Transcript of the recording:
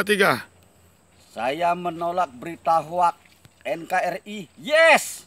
tiga. Saya menolak berita hoak NKRI. Yes.